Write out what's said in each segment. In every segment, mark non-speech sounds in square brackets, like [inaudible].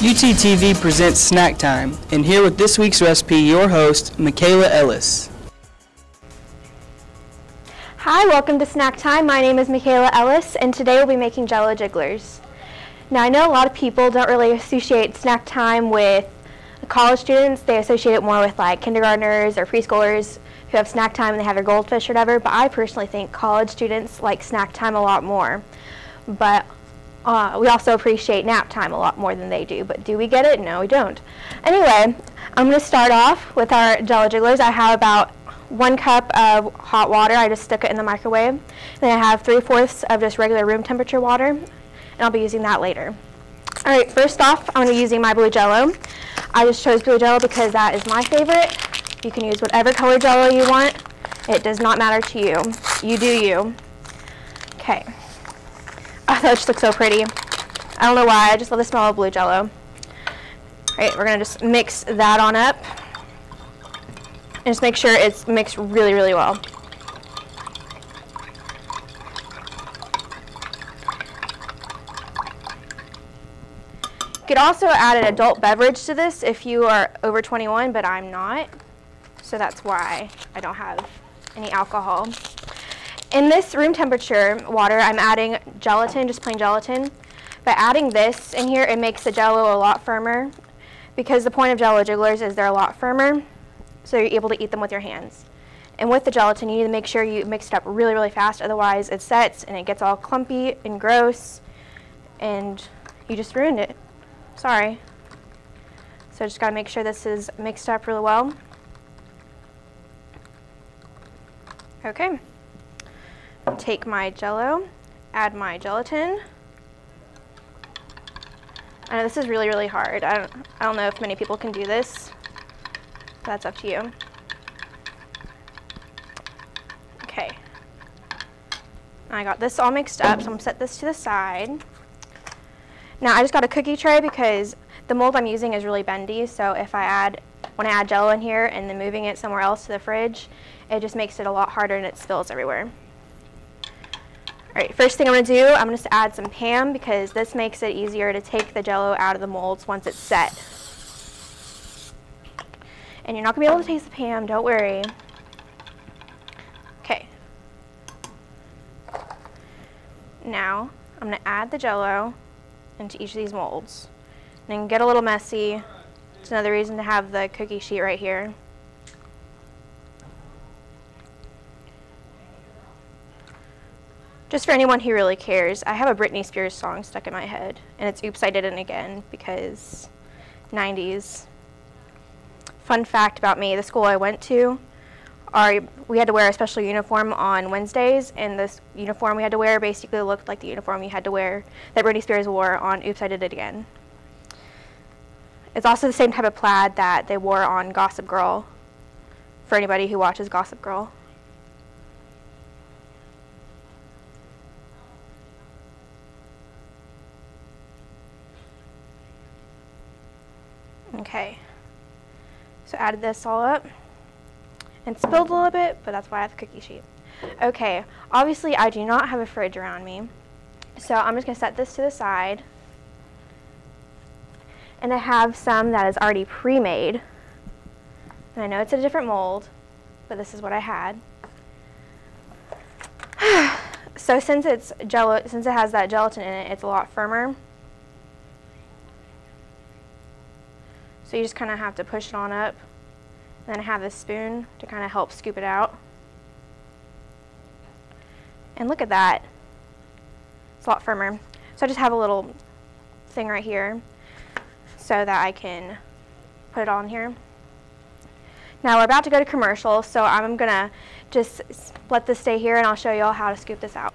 UTTV presents Snack Time, and here with this week's recipe, your host, Michaela Ellis. Hi, welcome to Snack Time. My name is Michaela Ellis, and today we'll be making Jello Jigglers. Now, I know a lot of people don't really associate snack time with college students. They associate it more with like kindergartners or preschoolers who have snack time and they have their goldfish or whatever. But I personally think college students like snack time a lot more. But uh, we also appreciate nap time a lot more than they do. But do we get it? No, we don't. Anyway, I'm going to start off with our Jello Jigglers. I have about one cup of hot water. I just stuck it in the microwave. Then I have three-fourths of just regular room temperature water, and I'll be using that later. All right, first off, I'm going to be using my blue Jello. I just chose blue Jello because that is my favorite. You can use whatever color Jello you want. It does not matter to you. You do you. Okay. Oh, that just looks so pretty. I don't know why, I just love the smell of blue Jello. All right, we're going to just mix that on up. And just make sure it's mixed really, really well. You could also add an adult beverage to this if you are over 21, but I'm not. So that's why I don't have any alcohol. In this room temperature water, I'm adding gelatin, just plain gelatin. By adding this in here, it makes the jello a lot firmer because the point of jello jigglers is they're a lot firmer so you're able to eat them with your hands. And with the gelatin, you need to make sure you mix it up really, really fast, otherwise it sets and it gets all clumpy and gross, and you just ruined it. Sorry. So just gotta make sure this is mixed up really well. Okay. Take my jello, add my gelatin. I know this is really, really hard. I don't, I don't know if many people can do this. That's up to you. Okay. I got this all mixed up, so I'm gonna set this to the side. Now I just got a cookie tray because the mold I'm using is really bendy, so if I add, when I add jello in here and then moving it somewhere else to the fridge, it just makes it a lot harder and it spills everywhere. All right, first thing I'm gonna do, I'm gonna just add some Pam because this makes it easier to take the jello out of the molds once it's set. And you're not going to be able to taste the Pam, don't worry. Okay. Now, I'm going to add the jello into each of these molds. And get a little messy. It's another reason to have the cookie sheet right here. Just for anyone who really cares, I have a Britney Spears song stuck in my head, and it's Oops, I Did It Again, because 90s fun fact about me, the school I went to, our, we had to wear a special uniform on Wednesdays, and this uniform we had to wear basically looked like the uniform you had to wear that Britney Spears wore on Oops, I Did It Again. It's also the same type of plaid that they wore on Gossip Girl, for anybody who watches Gossip Girl. Okay. So added this all up and spilled a little bit, but that's why I have the cookie sheet. Okay, obviously I do not have a fridge around me, so I'm just going to set this to the side. And I have some that is already pre-made. And I know it's a different mold, but this is what I had. [sighs] so since it's jello, since it has that gelatin in it, it's a lot firmer. So you just kind of have to push it on up. And then I have this spoon to kind of help scoop it out. And look at that. It's a lot firmer. So I just have a little thing right here so that I can put it on here. Now we're about to go to commercial, so I'm going to just let this stay here and I'll show you all how to scoop this out.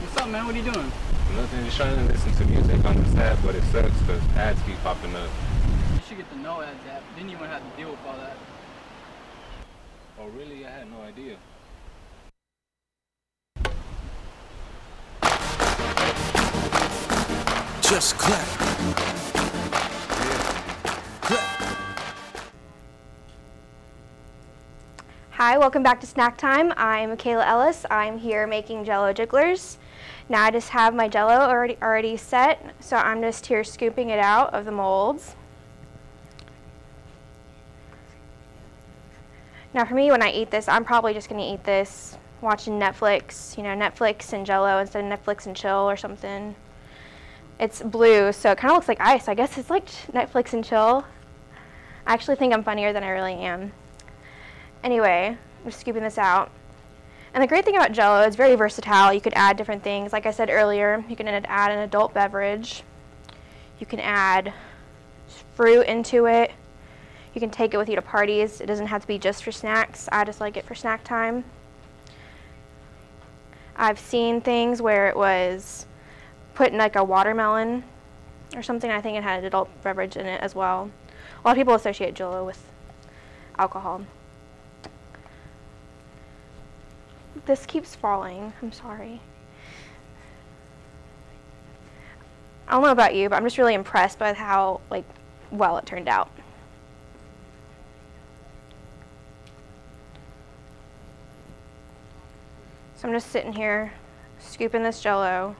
What's up, man? What are you doing? Nothing, just trying to listen to music on this app, but it sucks because ads keep popping up. You should get the no ads app. Then you wouldn't have to deal with all that. Oh, really? I had no idea. Just clap. Hi, welcome back to Snack Time. I'm Michaela Ellis. I'm here making Jello Jigglers. Now I just have my Jello already already set, so I'm just here scooping it out of the molds. Now for me, when I eat this, I'm probably just gonna eat this watching Netflix, you know, Netflix and Jello instead of Netflix and chill or something. It's blue, so it kind of looks like ice. I guess it's like Netflix and chill. I actually think I'm funnier than I really am. Anyway, I'm just scooping this out. And the great thing about Jello, it's very versatile. You could add different things. Like I said earlier, you can add an adult beverage. You can add fruit into it. You can take it with you to parties. It doesn't have to be just for snacks. I just like it for snack time. I've seen things where it was put in like a watermelon or something. I think it had an adult beverage in it as well. A lot of people associate Jello with alcohol. This keeps falling. I'm sorry. I don't know about you, but I'm just really impressed by how like well it turned out. So I'm just sitting here scooping this jello.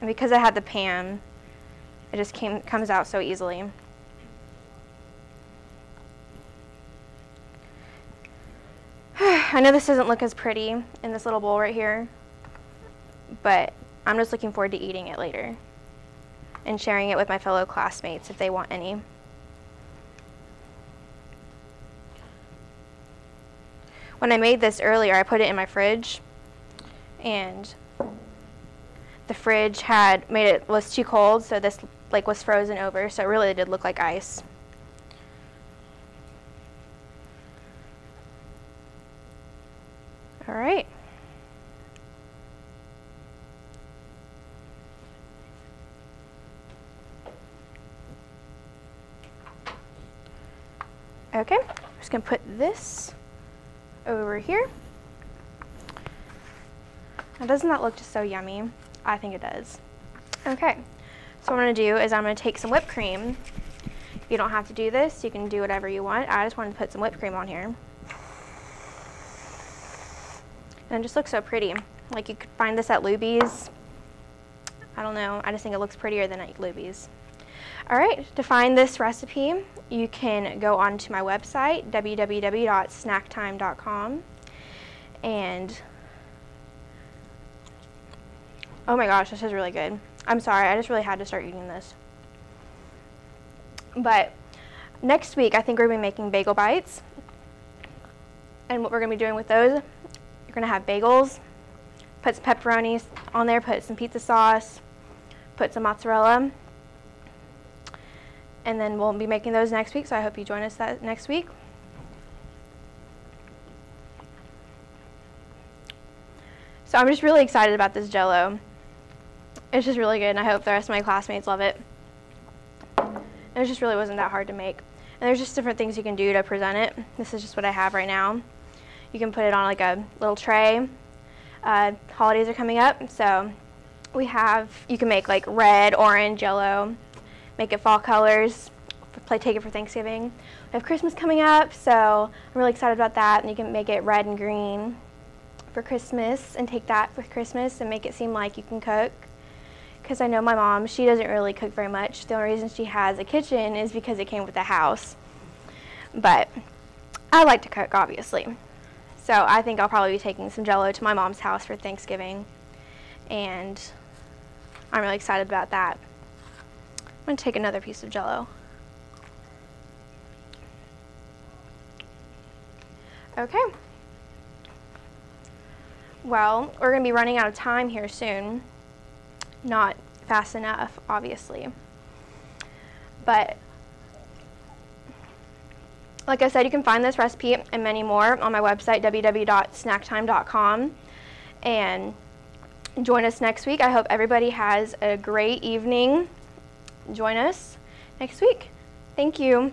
And because I had the Pam, it just came comes out so easily. [sighs] I know this doesn't look as pretty in this little bowl right here, but I'm just looking forward to eating it later and sharing it with my fellow classmates if they want any. When I made this earlier, I put it in my fridge and the fridge had made it was too cold, so this like was frozen over, so it really did look like ice. All right. Okay, I'm just gonna put this over here. Now doesn't that look just so yummy? I think it does. Okay, so what I'm gonna do is I'm gonna take some whipped cream. You don't have to do this, you can do whatever you want. I just wanted to put some whipped cream on here. And it just looks so pretty. Like you could find this at Luby's. I don't know, I just think it looks prettier than at Luby's. All right, to find this recipe, you can go onto my website, www.snacktime.com, and oh my gosh, this is really good. I'm sorry, I just really had to start eating this. But next week, I think we're gonna be making bagel bites. And what we're gonna be doing with those, you're gonna have bagels, put some pepperonis on there, put some pizza sauce, put some mozzarella, and then we'll be making those next week, so I hope you join us that next week. So I'm just really excited about this jello. It's just really good, and I hope the rest of my classmates love it. And it just really wasn't that hard to make. And there's just different things you can do to present it. This is just what I have right now. You can put it on like a little tray. Uh, holidays are coming up, so we have, you can make like red, orange, yellow, make it fall colors, play, take it for Thanksgiving. We have Christmas coming up, so I'm really excited about that. And you can make it red and green for Christmas and take that for Christmas and make it seem like you can cook. Because I know my mom, she doesn't really cook very much. The only reason she has a kitchen is because it came with the house. But I like to cook, obviously. So I think I'll probably be taking some jello to my mom's house for Thanksgiving. And I'm really excited about that. I'm going to take another piece of jello. Okay. Well, we're going to be running out of time here soon. Not fast enough, obviously. But like I said, you can find this recipe and many more on my website, www.snacktime.com. And join us next week. I hope everybody has a great evening. Join us next week. Thank you.